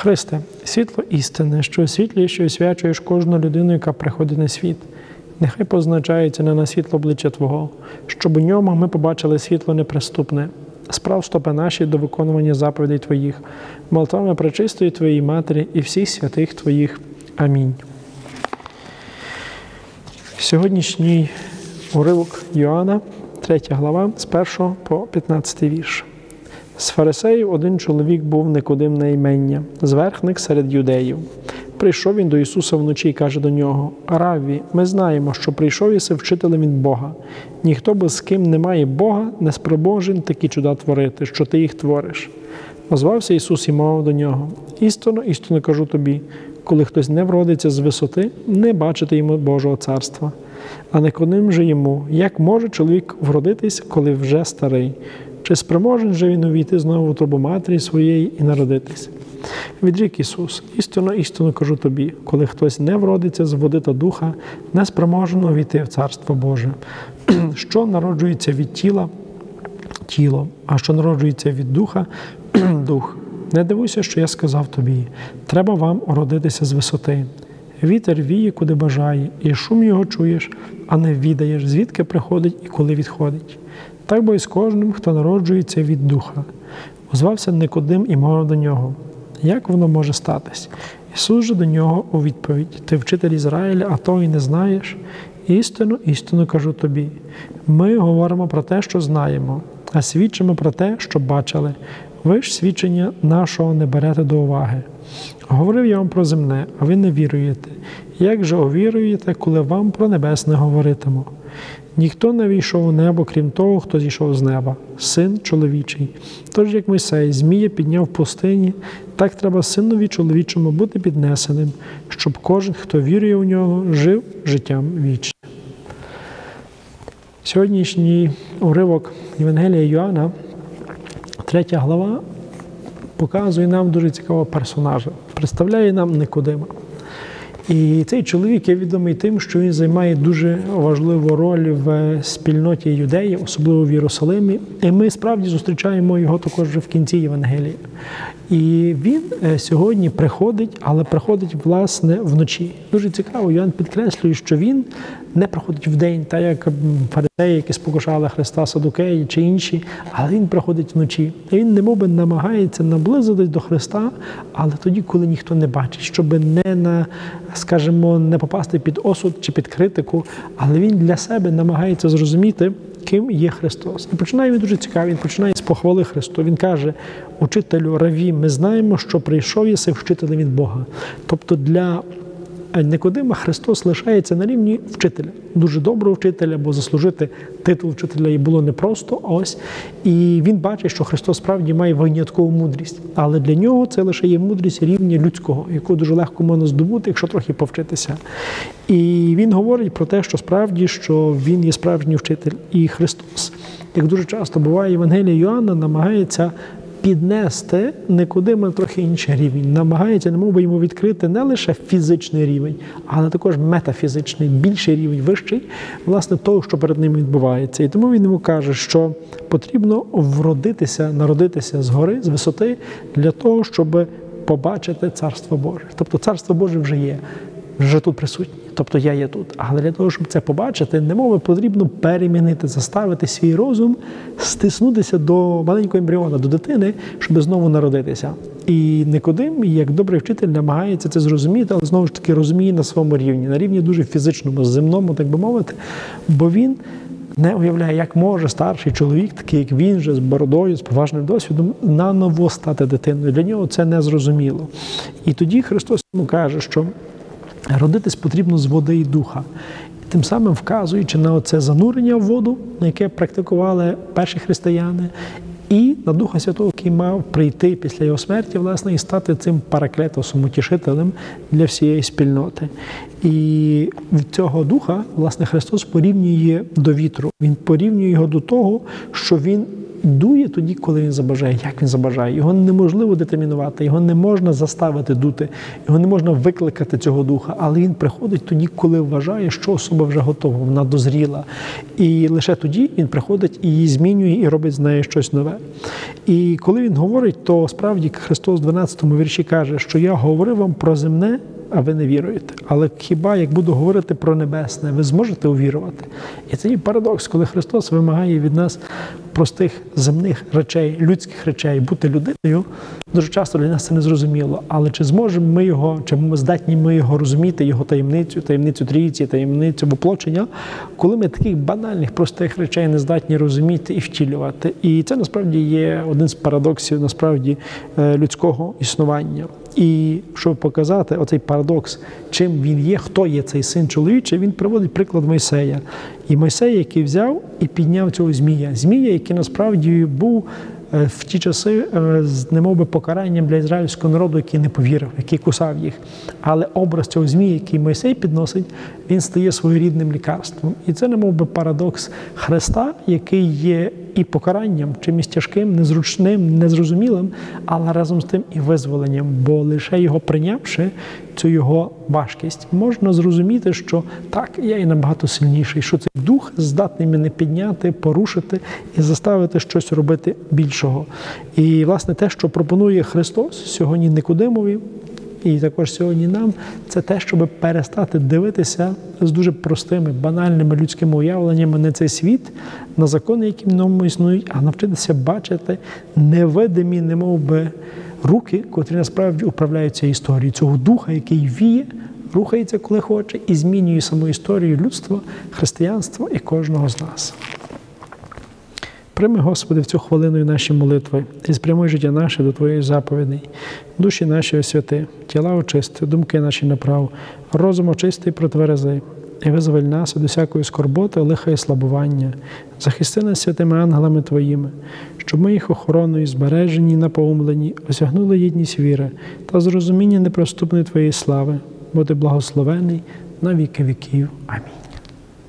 Христе, світло істини, що освітлює, що освячуєш кожну людину, яка приходить на світ. Нехай позначається не на світло обличчя Твого, щоб у ньому ми побачили світло неприступне, справ стопи наші до виконування заповідей Твоїх, молитвами пречистої Твоєї Матері і всіх святих Твоїх. Амінь. Сьогоднішній уривок Йоанна, 3 глава, з 1 по 15 вірш. З фарисеїв один чоловік був Никодим на імення, зверхник серед юдеїв. Прийшов він до Ісуса вночі і каже до нього: Равві, ми знаємо, що прийшов єси вчителем від Бога. Ніхто без ким не має Бога, не спроможен такі чуда творити, що ти їх твориш. Озвався Ісус і мовив до нього: Істинно, істинно кажу тобі, коли хтось не вродиться з висоти, не бачити йому Божого царства. А Никодим же йому, як може чоловік вродитись, коли вже старий? Чи спроможен же він увійти знову в трубу матері своєї і народитись? Відрік Ісус, істинно, істинно кажу тобі, коли хтось не вродиться з води та духа, не спроможено війти в Царство Боже, що народжується від тіла, тіло, а що народжується від духа, дух. Не дивуйся, що я сказав тобі. Треба вам уродитися з висоти. Вітер віє, куди бажає, і шум його чуєш, а не відаєш, звідки приходить і коли відходить. Так бо і з кожним, хто народжується від духа. Озвався Никодим і мовив до нього. Як воно може статись? Ісус же до нього у відповідь: Ти вчитель Ізраїля, а то і не знаєш. Істину, істину кажу тобі. Ми говоримо про те, що знаємо, а свідчимо про те, що бачили. Ви ж свідчення нашого не берете до уваги. Говорив я вам про земне, а ви не віруєте. Як же овіруєте, коли вам про небесне говоритиму? Ніхто не війшов у небо, крім того, хто зійшов з неба, син чоловічий. Тож, як Мойсей, Змія підняв в пустині, так треба синові чоловічому бути піднесеним, щоб кожен, хто вірує в нього, жив життям вічним. Сьогоднішній уривок Євангелія Йоанна, третя глава, показує нам дуже цікавого персонажа, представляє нам Никодима. І цей чоловік є відомий тим, що він займає дуже важливу роль в спільноті юдеїв, особливо в Єрусалимі. І ми справді зустрічаємо його також в кінці Євангелії. І він сьогодні приходить, але приходить власне вночі. Дуже цікаво, Йоанн підкреслює, що він не приходить в день, так як фарисеї, які спокушали Христа Садукеї чи інші, але він приходить вночі. Він немов би намагається наблизитись до Христа, але тоді, коли ніхто не бачить, щоб не на, скажімо, не попасти під осуд чи під критику, але він для себе намагається зрозуміти. Ким є Христос. І починає він дуже цікаво, він починає з похвали Христу. Він каже, учителю Раві, ми знаємо, що прийшов єси вчителем від Бога. Тобто для Никодима Христос лишається на рівні вчителя, дуже доброго вчителя, бо заслужити титул вчителя і було непросто. Ось і він бачить, що Христос справді має виняткову мудрість, але для нього це лише є мудрість рівня людського, яку дуже легко можна здобути, якщо трохи повчитися. І він говорить про те, що справді що він є справжній вчитель, і Христос, як дуже часто буває, Євангелія Йоанна намагається піднести Никодима трохи інший рівень, намагається, немов би йому відкрити не лише фізичний рівень, але також метафізичний, більший рівень, вищий, власне, того, що перед ним відбувається. І тому він йому каже, що потрібно вродитися, народитися згори, з висоти, для того, щоб побачити Царство Боже. Тобто Царство Боже вже є, вже тут присутнє. Тобто я є тут. Але для того, щоб це побачити, немови потрібно перемінити, заставити свій розум, стиснутися до маленького ембріона, до дитини, щоб знову народитися. І Никодим, як добрий вчитель, намагається це зрозуміти, але знову ж таки розуміє на своєму рівні, на рівні дуже фізичному, земному, так би мовити, бо він. Не уявляє, як може старший чоловік, такий як він, же з бородою, з поважним досвідом, наново стати дитиною. Для нього це не зрозуміло. І тоді Христос йому каже, що Родитись потрібно з води і духа, тим самим вказуючи на це занурення в воду, яке практикували перші християни, і на Духа Святого, який мав прийти після його смерті, власне, і стати цим параклетосом, утішителем для всієї спільноти. І від цього духа, власне, Христос порівнює до вітру. Він порівнює його до того, що він дує тоді, коли він забажає. Як він забажає? Його неможливо детермінувати, його не можна заставити дути, його не можна викликати цього духа, але він приходить тоді, коли вважає, що особа вже готова, вона дозріла. І лише тоді він приходить і її змінює і робить з нею щось нове. І коли він говорить, то справді Христос в 12 му вірші каже, що я говорив вам про земне а ви не віруєте. Але хіба як буду говорити про небесне, ви зможете увірувати? І це є парадокс, коли Христос вимагає від нас простих земних речей, людських речей, бути людиною. Дуже часто для нас це не зрозуміло. Але чи зможемо ми його, чи ми здатні ми його розуміти, його таємницю, таємницю трійці, таємницю воплочення, коли ми таких банальних, простих речей не здатні розуміти і втілювати? І це насправді є один з парадоксів насправді е, людського існування. І щоб показати оцей парадокс, чим він є, хто є цей син чоловічий, він приводить приклад Мойсея. І Мойсей, який взяв і підняв цього змія. Змія, який насправді був е, в ті часи е, з немовби покаранням для ізраїльського народу, який не повірив, який кусав їх. Але образ цього змія, який Мойсей підносить, він стає своєрідним лікарством. І це немов би парадокс Христа, який є і покаранням, чимось тяжким, незручним, незрозумілим, але разом з тим і визволенням, бо лише його прийнявши цю його важкість, можна зрозуміти, що так, я і набагато сильніший, що цей дух здатний мене підняти, порушити і заставити щось робити більшого. І власне те, що пропонує Христос сьогодні Никодимові, і також сьогодні нам це те, щоб перестати дивитися з дуже простими, банальними людськими уявленнями на цей світ, на закони, які в ньому існують, а навчитися бачити невидимі, немов би, руки, котрі насправді управляють цією історією, цього духа, який віє, рухається, коли хоче, і змінює саму історію людства, християнства і кожного з нас. Прийми, Господи, в цю хвилину і наші молитви і спрямуй життя наше до Твоєї заповідей, душі наші освяти, тіла очисти, думки наші направ, розум очистий протверези, і визволь нас від усякої скорботи, лиха і слабування, захисти нас святими ангелами Твоїми, щоб ми їх охороною, збережені, напоумлені, осягнули єдність віри та зрозуміння неприступної Твоєї слави, бо благословений на віки віків. Амінь.